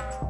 you